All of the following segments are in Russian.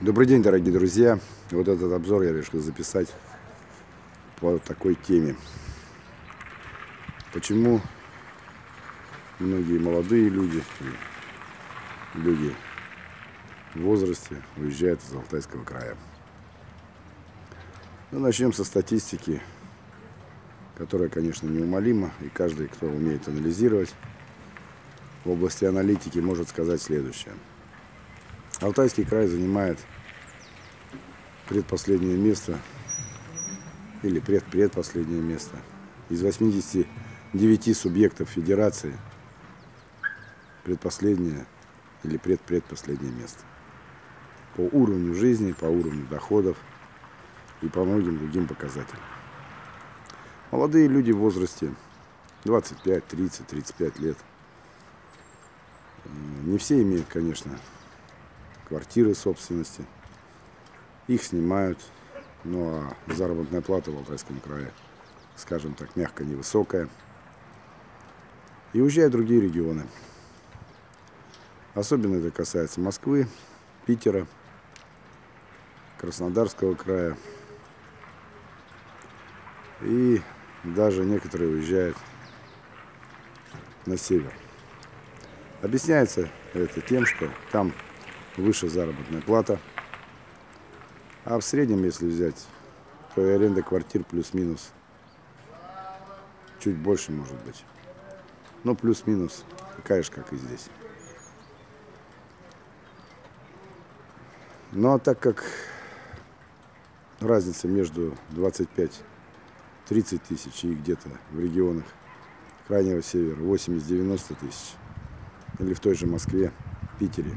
Добрый день, дорогие друзья. Вот этот обзор я решил записать по такой теме. Почему многие молодые люди, люди в возрасте уезжают из Алтайского края. Ну, начнем со статистики, которая, конечно, неумолима, и каждый, кто умеет анализировать, в области аналитики может сказать следующее – Алтайский край занимает предпоследнее место или предпредпоследнее место. Из 89 субъектов федерации предпоследнее или предпредпоследнее место. По уровню жизни, по уровню доходов и по многим другим показателям. Молодые люди в возрасте 25, 30, 35 лет. Не все имеют, конечно, квартиры собственности. Их снимают. Ну а заработная плата в Алтайском крае, скажем так, мягко невысокая. И уезжают в другие регионы. Особенно это касается Москвы, Питера, Краснодарского края. И даже некоторые уезжают на север. Объясняется это тем, что там выше заработная плата. А в среднем, если взять, то и аренда квартир плюс-минус чуть больше может быть. Но плюс-минус такая же, как и здесь. Но так как разница между 25-30 тысяч и где-то в регионах Крайнего Севера 80-90 тысяч, или в той же Москве, Питере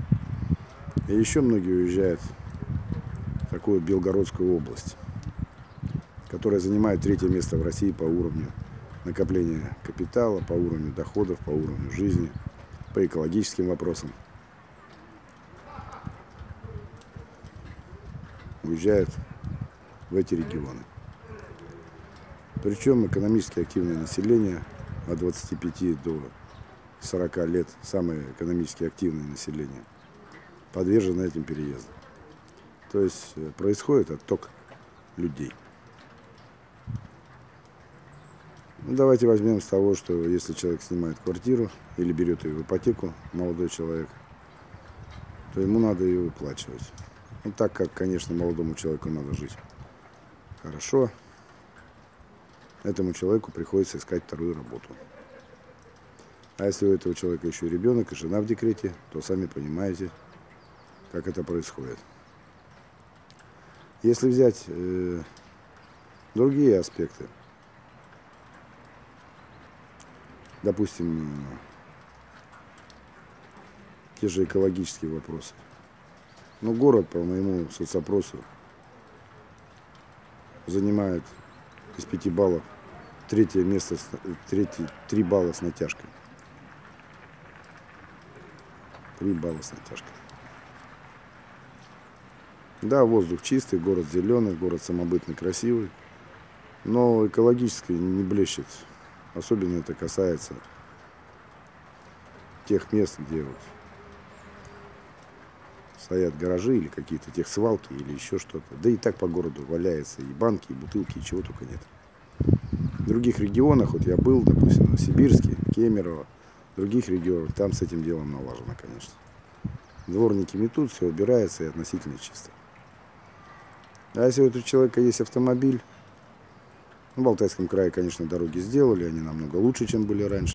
и еще многие уезжают в такую Белгородскую область, которая занимает третье место в России по уровню накопления капитала, по уровню доходов, по уровню жизни, по экологическим вопросам. Уезжают в эти регионы. Причем экономически активное население от 25 до 40 лет, самое экономически активное население – подвержены этим переездам. То есть э, происходит отток людей. Ну, давайте возьмем с того, что если человек снимает квартиру или берет ее в ипотеку, молодой человек, то ему надо ее выплачивать. Ну, так как, конечно, молодому человеку надо жить хорошо, этому человеку приходится искать вторую работу. А если у этого человека еще и ребенок, и жена в декрете, то сами понимаете, как это происходит. Если взять э, другие аспекты, допустим, те же экологические вопросы. Ну, город, по моему соцопросу, занимает из пяти баллов третье место, третий, три балла с натяжкой. Три балла с натяжкой. Да, воздух чистый, город зеленый, город самобытный, красивый, но экологически не блещет. Особенно это касается тех мест, где вот стоят гаражи или какие-то тех свалки или еще что-то. Да и так по городу валяется и банки, и бутылки, и чего только нет. В других регионах, вот я был, допустим, в Сибирске, Кемерово, в других регионах, там с этим делом налажено, конечно. Дворники метут, все убирается и относительно чисто. А если у этого человека есть автомобиль, в Алтайском крае, конечно, дороги сделали, они намного лучше, чем были раньше.